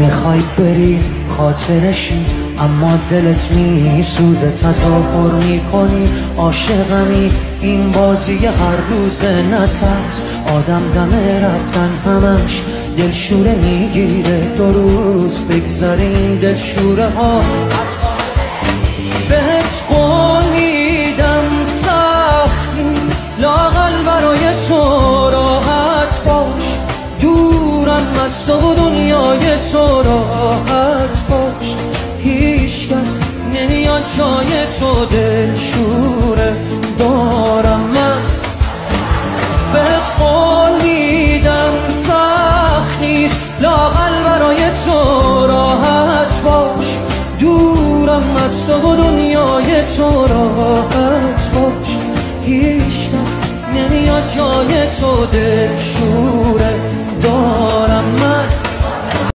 می‌خوای بری خاطرشی اما دلت می سوزه تظاهر می‌کنی. عاشقمی این بازی هر روز نترس آدم دم رفتن همش دلشوره می‌گیره. دو روز بگذارین دلشوره ها. بهت قول میدم سخت نیست. لاغل برای تو دورم از تو دنیای تو راحت باش هیچ کس نمیاد جای تو دلشوره دارم من. به قول میدم سخت لاغل برای تو راحت باش. دورم از تو دنیای تو راحت باش هیچ کس نمیاد جای تو دلشوره